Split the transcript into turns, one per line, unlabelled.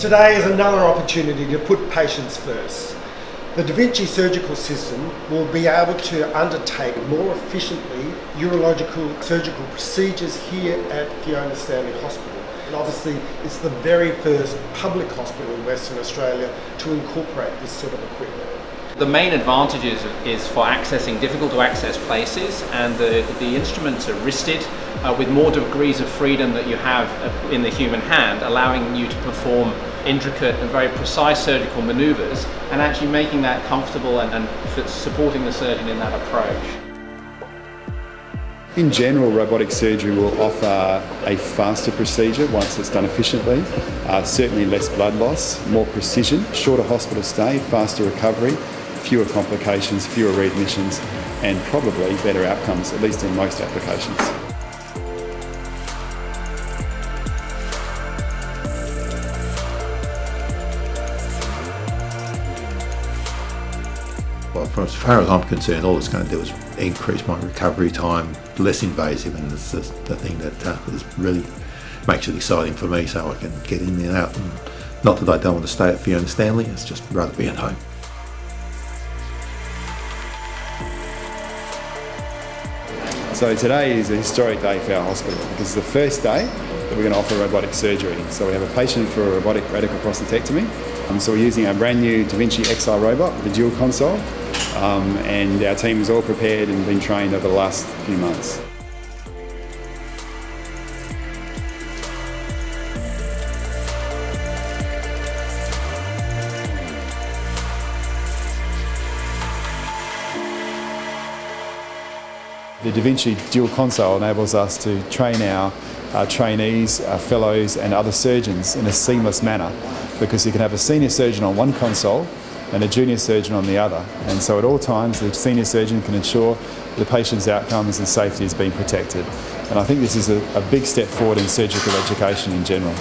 Today is another opportunity to put patients first. The Da Vinci surgical system will be able to undertake more efficiently urological surgical procedures here at Fiona Stanley Hospital. And obviously, it's the very first public hospital in Western Australia to incorporate this sort of equipment.
The main advantage is for accessing difficult to access places and the, the instruments are wristed uh, with more degrees of freedom that you have uh, in the human hand, allowing you to perform intricate and very precise surgical maneuvers and actually making that comfortable and, and supporting the surgeon in that approach.
In general, robotic surgery will offer a faster procedure once it's done efficiently, uh, certainly less blood loss, more precision, shorter hospital stay, faster recovery, fewer complications, fewer readmissions, and probably better outcomes, at least in most applications.
As far as I'm concerned, all it's going to do is increase my recovery time, less invasive, and it's the, the thing that uh, is really makes it exciting for me so I can get in and out. And not that I don't want to stay at Fiona Stanley, it's just rather be at home.
So today is a historic day for our hospital because it's the first day that we're going to offer robotic surgery. So we have a patient for a robotic radical prostatectomy. So we're using our brand new Da Vinci XR robot a dual console um, and our team is all prepared and been trained over the last few months. The Da Vinci dual console enables us to train our, our trainees, our fellows and other surgeons in a seamless manner because you can have a senior surgeon on one console and a junior surgeon on the other. And so at all times the senior surgeon can ensure the patient's outcomes and safety is being protected. And I think this is a, a big step forward in surgical education in general.